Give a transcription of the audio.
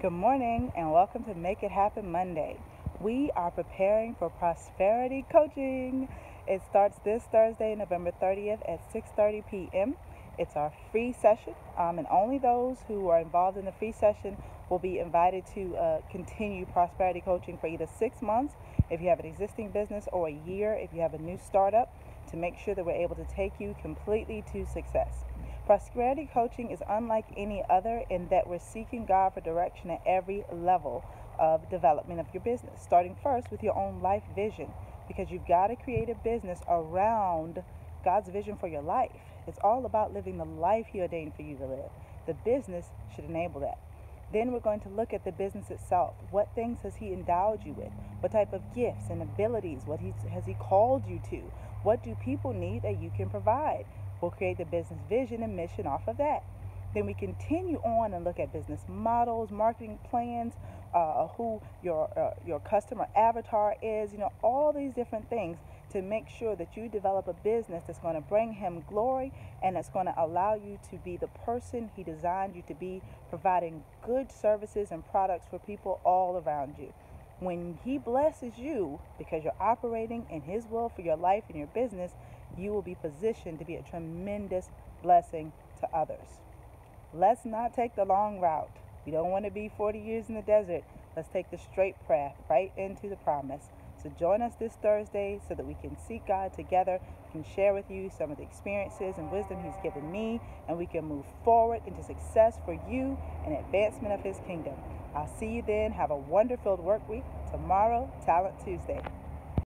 Good morning and welcome to Make It Happen Monday. We are preparing for prosperity coaching. It starts this Thursday, November 30th at 6:30 p.m. It's our free session, um, and only those who are involved in the free session will be invited to uh, continue prosperity coaching for either six months if you have an existing business or a year if you have a new startup to make sure that we're able to take you completely to success. Prosperity coaching is unlike any other in that we're seeking God for direction at every level of development of your business, starting first with your own life vision because you've got to create a business around God's vision for your life. It's all about living the life He ordained for you to live. The business should enable that. Then we're going to look at the business itself. What things has He endowed you with? What type of gifts and abilities? What he, has He called you to? What do people need that you can provide? We'll create the business vision and mission off of that. Then we continue on and look at business models, marketing plans, uh, who your uh, your customer avatar is. You know all these different things to make sure that you develop a business that's going to bring him glory and that's going to allow you to be the person he designed you to be, providing good services and products for people all around you. When he blesses you because you're operating in his will for your life and your business, you will be positioned to be a tremendous blessing to others. Let's not take the long route. We don't want to be 40 years in the desert. Let's take the straight path right into the promise. So join us this Thursday so that we can seek God together, can share with you some of the experiences and wisdom He's given me, and we can move forward into success for you and advancement of His kingdom. I'll see you then. Have a wonderful work week. Tomorrow, Talent Tuesday.